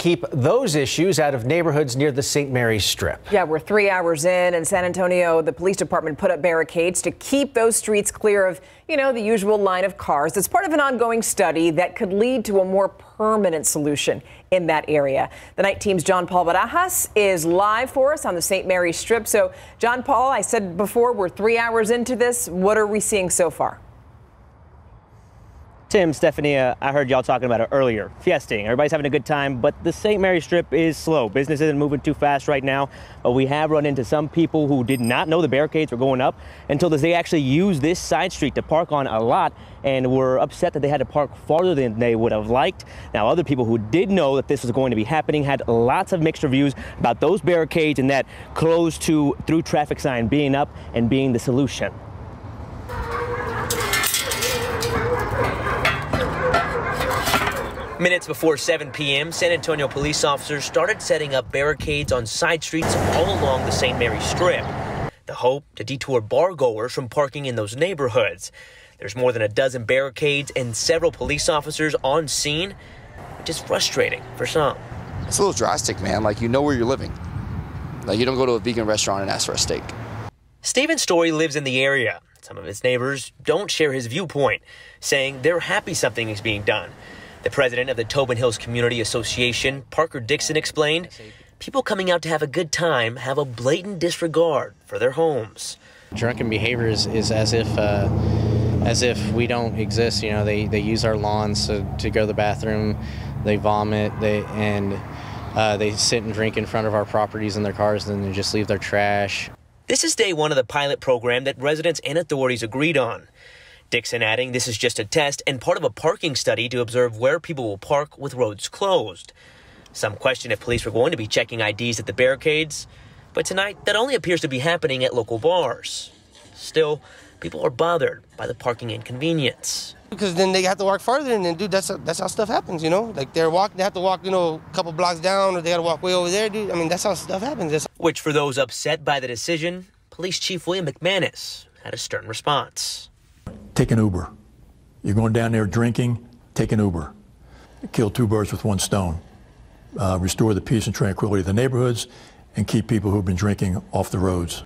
keep those issues out of neighborhoods near the St. Mary's Strip. Yeah, we're three hours in in San Antonio. The police department put up barricades to keep those streets clear of, you know, the usual line of cars. It's part of an ongoing study that could lead to a more permanent solution in that area. The night team's John Paul Barajas is live for us on the St. Mary's Strip. So, John Paul, I said before, we're three hours into this. What are we seeing so far? Tim, Stephanie, uh, I heard y'all talking about it earlier. Fiesting. Everybody's having a good time, but the St. Mary Strip is slow. Business isn't moving too fast right now. But we have run into some people who did not know the barricades were going up until they actually used this side street to park on a lot and were upset that they had to park farther than they would have liked. Now, other people who did know that this was going to be happening had lots of mixed reviews about those barricades and that closed to through traffic sign being up and being the solution. Minutes before 7 p.m., San Antonio police officers started setting up barricades on side streets all along the St. Mary Strip. The hope to detour bar goers from parking in those neighborhoods. There's more than a dozen barricades and several police officers on scene, which is frustrating for some. It's a little drastic, man. Like, you know where you're living. Like, you don't go to a vegan restaurant and ask for a steak. Stephen Story lives in the area. Some of his neighbors don't share his viewpoint, saying they're happy something is being done. The president of the Tobin Hills Community Association, Parker Dixon, explained people coming out to have a good time have a blatant disregard for their homes. Drunken behavior is, is as if uh, as if we don't exist. You know, they, they use our lawns to, to go to the bathroom, they vomit, they and uh, they sit and drink in front of our properties in their cars, and then they just leave their trash. This is day one of the pilot program that residents and authorities agreed on. Dixon adding this is just a test and part of a parking study to observe where people will park with roads closed. Some question if police were going to be checking IDs at the barricades, but tonight that only appears to be happening at local bars. Still, people are bothered by the parking inconvenience. Because then they have to walk farther, and then, dude, that's that's how stuff happens, you know. Like they're walking, they have to walk, you know, a couple blocks down, or they got to walk way over there, dude. I mean, that's how stuff happens. That's Which, for those upset by the decision, Police Chief William McManus had a stern response take an Uber. You're going down there drinking, take an Uber. Kill two birds with one stone. Uh, restore the peace and tranquility of the neighborhoods and keep people who've been drinking off the roads.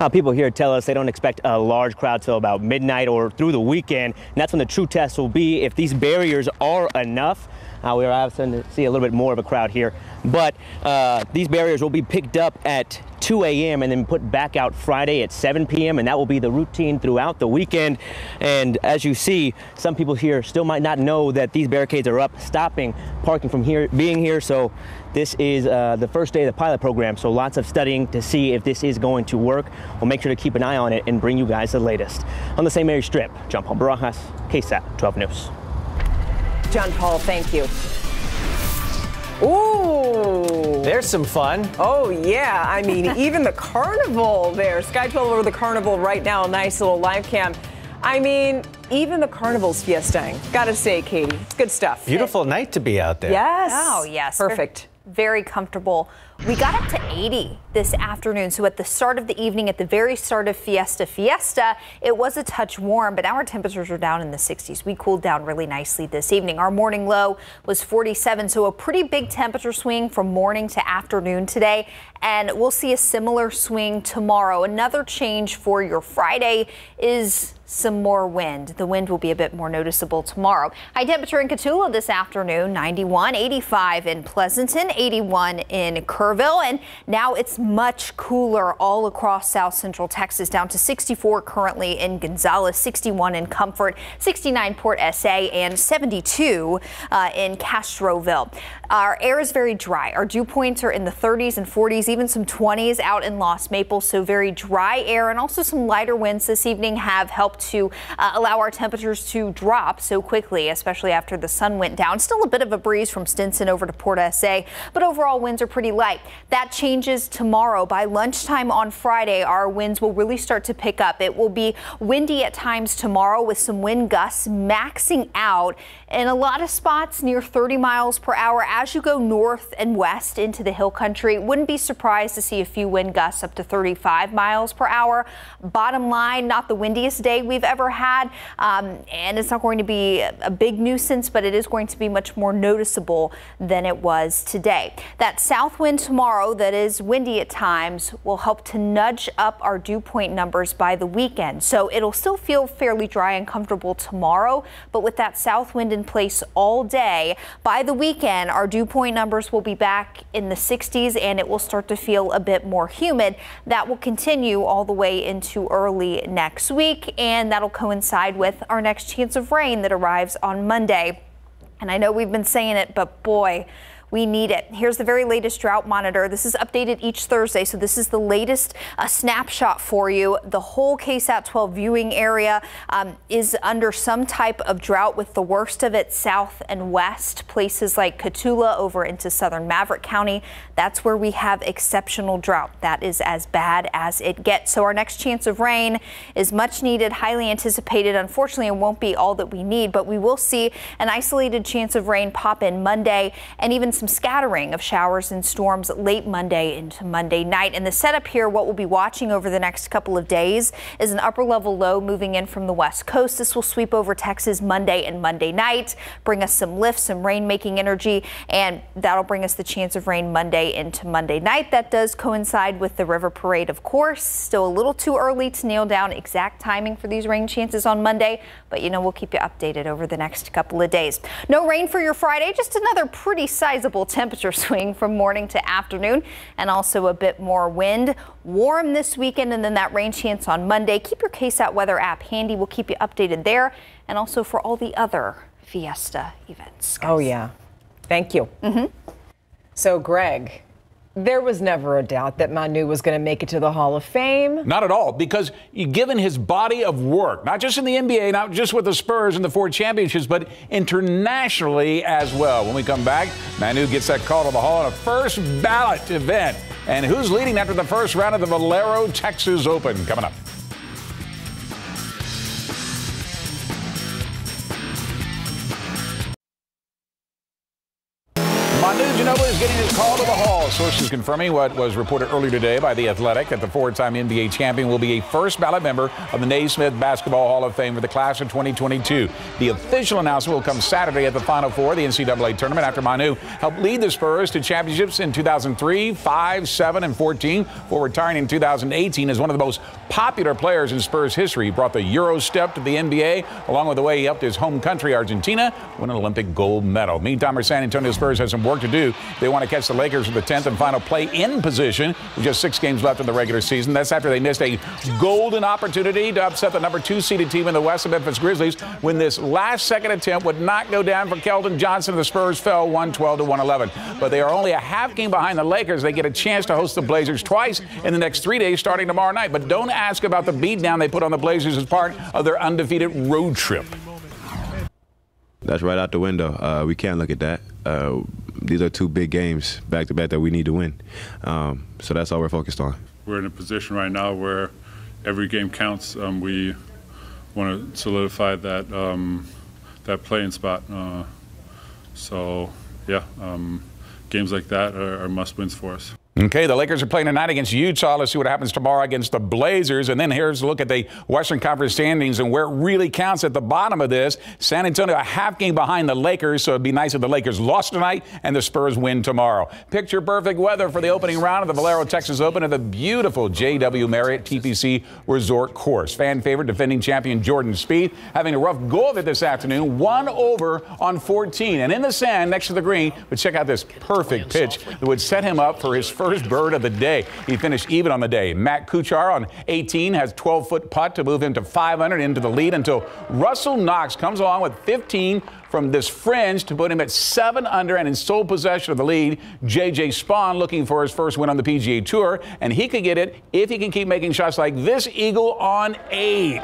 Uh, people here tell us they don't expect a large crowd till about midnight or through the weekend. And that's when the true test will be if these barriers are enough. Uh, we are having to see a little bit more of a crowd here. But uh, these barriers will be picked up at 2 a.m. and then put back out Friday at 7 p.m. and that will be the routine throughout the weekend. And as you see, some people here still might not know that these barricades are up, stopping parking from here, being here. So this is uh, the first day of the pilot program. So lots of studying to see if this is going to work. We'll make sure to keep an eye on it and bring you guys the latest. On the St. Mary Strip, John Paul Barajas, KSAT 12 News. John Paul, thank you. Ooh. There's some fun. Oh, yeah. I mean, even the carnival there. Sky 12 over the carnival right now. A nice little live cam. I mean, even the carnival's fiestaing. Gotta say, Katie, it's good stuff. Beautiful night to be out there. Yes. Oh, yes. Perfect. Very comfortable. We got up to 80 this afternoon. So at the start of the evening, at the very start of Fiesta Fiesta, it was a touch warm, but our temperatures are down in the 60s. We cooled down really nicely this evening. Our morning low was 47, so a pretty big temperature swing from morning to afternoon today. And we'll see a similar swing tomorrow. Another change for your Friday is some more wind. The wind will be a bit more noticeable tomorrow. High temperature in Cotulla this afternoon, 91, 85 in Pleasanton, 81 in Kerr. Kerrville, and now it's much cooler all across south central Texas, down to 64 currently in Gonzales, 61 in Comfort, 69 Fort Sam, and 72 uh, in Castroville. Our air is very dry. Our dew points are in the 30s and 40s, even some 20s out in Lost Maple, so very dry air and also some lighter winds this evening have helped to uh, allow our temperatures to drop so quickly, especially after the sun went down. Still a bit of a breeze from Stinson over to Fort Sam, but overall winds are pretty light. That changes tomorrow. By lunchtime on Friday, our winds will really start to pick up. It will be windy at times tomorrow with some wind gusts maxing out in a lot of spots near 30 miles per hour as you go north and west into the hill country. Wouldn't be surprised to see a few wind gusts up to 35 miles per hour. Bottom line, not the windiest day we've ever had, um, and it's not going to be a big nuisance, but it is going to be much more noticeable than it was today. That south wind tomorrow that is windy at times will help to nudge up our dew point numbers by the weekend. So it'll still feel fairly dry and comfortable tomorrow, but with that south wind in place all day, by the weekend, our dew point numbers will be back in the 60s and it will start to feel a bit more humid. That will continue all the way into early next week, and that'll coincide with our next chance of rain that arrives on Monday. And I know we've been saying it, but boy, we need it. Here's the very latest drought monitor. This is updated each Thursday, so this is the latest uh, snapshot for you. The whole KSAT 12 viewing area um, is under some type of drought with the worst of it south and west. Places like Cotulla over into southern Maverick County. That's where we have exceptional drought. That is as bad as it gets. So our next chance of rain is much needed, highly anticipated. Unfortunately, it won't be all that we need, but we will see an isolated chance of rain pop in Monday and even some scattering of showers and storms late Monday into Monday night. And the setup here, what we'll be watching over the next couple of days is an upper level low moving in from the west coast. This will sweep over Texas Monday and Monday night, bring us some lift, some rain making energy, and that'll bring us the chance of rain Monday into Monday night. That does coincide with the river parade, of course. Still a little too early to nail down exact timing for these rain chances on Monday, but you know, we'll keep you updated over the next couple of days. No rain for your Friday, just another pretty sizable temperature swing from morning to afternoon and also a bit more wind. Warm this weekend and then that rain chance on Monday. Keep your KSAT weather app handy. We'll keep you updated there and also for all the other Fiesta events. Guys. Oh, yeah. Thank you. Mm-hmm. So, Greg, there was never a doubt that Manu was going to make it to the Hall of Fame. Not at all, because given his body of work, not just in the NBA, not just with the Spurs and the four championships, but internationally as well. When we come back, Manu gets that call to the Hall in a first ballot event. And who's leading after the first round of the Valero Texas Open? Coming up. Sources confirming what was reported earlier today by The Athletic that the four-time NBA champion will be a first ballot member of the Naismith Basketball Hall of Fame for the class of 2022. The official announcement will come Saturday at the Final Four of the NCAA tournament after Manu helped lead the Spurs to championships in 2003, 5, 7, and 14 before retiring in 2018 as one of the most popular players in Spurs history. He brought the Euro step to the NBA along with the way he helped his home country, Argentina, win an Olympic gold medal. Meantime, our San Antonio Spurs has some work to do. They want to catch the Lakers for the 10th and final play-in position with just six games left in the regular season. That's after they missed a golden opportunity to upset the number two seeded team in the West, the Memphis Grizzlies, when this last-second attempt would not go down for Keldon Johnson. The Spurs fell 112 to 111. But they are only a half game behind the Lakers. They get a chance to host the Blazers twice in the next three days, starting tomorrow night. But don't ask about the beatdown they put on the Blazers as part of their undefeated road trip. That's right out the window. Uh, we can't look at that. Uh, these are two big games back to back that we need to win. Um, so that's all we're focused on. We're in a position right now where every game counts. Um, we want to solidify that um, that play-in spot. Uh, so yeah, um, games like that are, are must wins for us. Okay, the Lakers are playing tonight against Utah. Let's see what happens tomorrow against the Blazers. And then here's a look at the Western Conference standings and where it really counts at the bottom of this. San Antonio a half game behind the Lakers, so it'd be nice if the Lakers lost tonight and the Spurs win tomorrow. Picture perfect weather for the opening round of the Valero Texas Open at the beautiful JW Marriott TPC Resort Course. Fan favorite defending champion Jordan Spieth having a rough go of it this afternoon, one over on 14. And in the sand next to the green, but check out this perfect pitch that would set him up for his first first bird of the day. He finished even on the day. Matt Kuchar on 18 has 12 foot putt to move him to 500 into the lead until Russell Knox comes along with 15 from this fringe to put him at 7 under and in sole possession of the lead. JJ Spaun looking for his first win on the PGA Tour, and he could get it if he can keep making shots like this eagle on 8.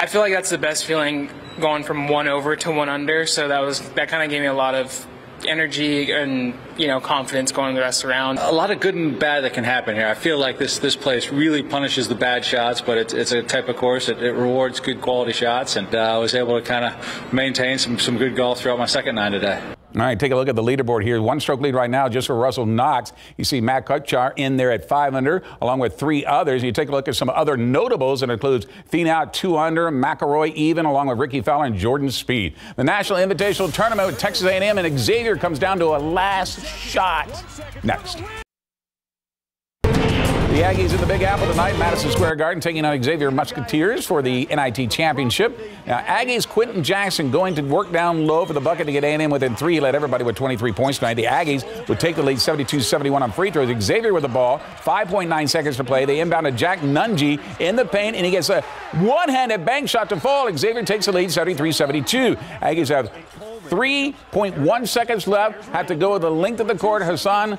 I feel like that's the best feeling going from one over to one under. So that was that kind of gave me a lot of energy and you know confidence going the rest around. A lot of good and bad that can happen here. I feel like this this place really punishes the bad shots, but it's, it's a type of course that it rewards good quality shots, and uh, I was able to kind of maintain some some good golf throughout my second nine today. All right, take a look at the leaderboard here. One stroke lead right now just for Russell Knox. You see Matt Kuchar in there at five under, along with three others. You take a look at some other notables. It includes Finau two under, McIlroy even, along with Rickie Fowler and Jordan Spieth. The National Invitational Tournament with Texas A&M and Xavier comes down to a last shot. Next. The Aggies in the Big Apple tonight, Madison Square Garden, taking on Xavier Musketeers for the NIT Championship. Now, Aggies Quenton Jackson going to work down low for the bucket to get A&M within three. He led everybody with 23 points tonight. The Aggies would take the lead 72-71 on free throws. Xavier with the ball, 5.9 seconds to play. They inbound to Jack Nunge in the paint, and he gets a one-handed bank shot to fall. Xavier takes the lead 73-72. Aggies have 3.1 seconds left. Have to go the length of the court. Hassan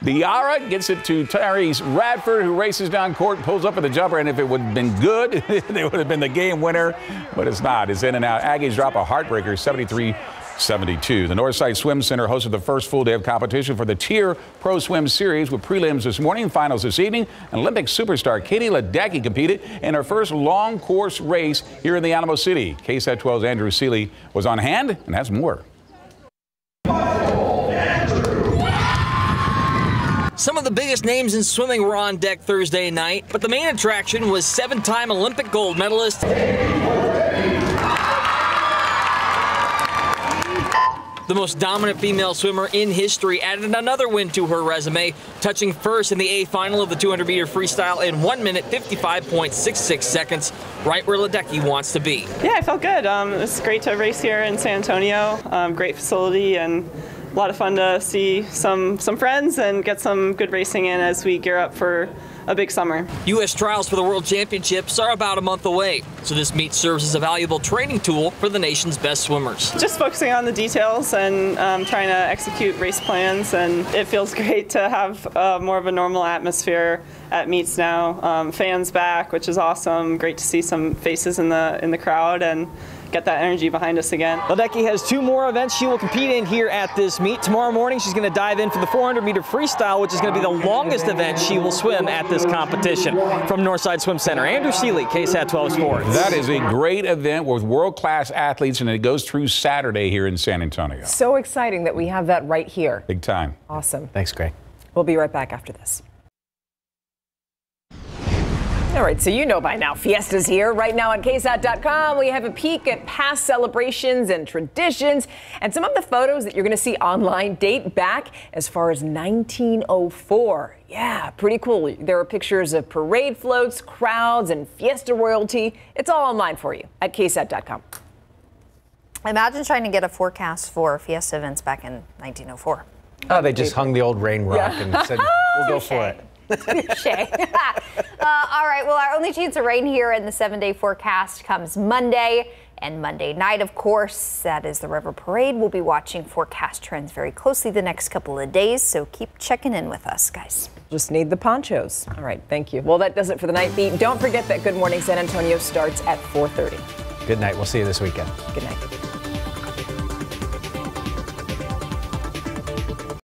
Diarra gets it to Tyrese Radford, who races down court, pulls up with the jumper. And if it would have been good, it would have been the game winner. But it's not. It's in and out. Aggies drop a heartbreaker 73 72. The Northside Swim Center hosted the first full day of competition for the TYR Pro Swim Series with prelims this morning, finals this evening. And Olympic superstar Katie Ledecky competed in her first long course race here in the Alamo City. KSAT 12's Andrew Seeley was on hand and has more. Some of the biggest names in swimming were on deck Thursday night, but the main attraction was seven time Olympic gold medalist. The most dominant female swimmer in history added another win to her resume, touching first in the A final of the 200 meter freestyle in 1 minute 55.66 seconds, right where Ledecky wants to be. Yeah, I felt good. Um, it's great to race here in San Antonio. Um, great facility and a lot of fun to see some some friends and get some good racing in as we gear up for a big summer. U.S. trials for the World Championships are about a month away, so this meet serves as a valuable training tool for the nation's best swimmers. Just focusing on the details and um, trying to execute race plans, and it feels great to have uh, more of a normal atmosphere at meets now. Um, fans back, which is awesome. Great to see some faces in the in the crowd and get that energy behind us again. Ledecky has two more events she will compete in here at this meet. Tomorrow morning, she's going to dive in for the 400 meter freestyle, which is going to be the longest event she will swim at this competition. From Northside Swim Center, Andrew Seeley, KSAT 12 Sports. That is a great event with world class athletes, and it goes through Saturday here in San Antonio. So exciting that we have that right here. Big time. Awesome. Thanks, Greg. We'll be right back after this. All right, so you know by now, Fiesta's here. Right now on KSAT.com, we have a peek at past celebrations and traditions, and some of the photos that you're going to see online date back as far as 1904. Yeah, pretty cool. There are pictures of parade floats, crowds, and Fiesta royalty. It's all online for you at KSAT.com. Imagine trying to get a forecast for Fiesta events back in 1904. Oh, they just hung the old rain rock Yeah. and said, we'll go for it. Touche. uh, all right. Well, our only chance of rain here in the seven day forecast comes Monday and Monday night, of course. That is the River Parade. We'll be watching forecast trends very closely the next couple of days, so keep checking in with us, guys. Just need the ponchos. All right, thank you. Well, that does it for the night beat. Don't forget that Good Morning San Antonio starts at 4:30. Good night. We'll see you this weekend. Good night.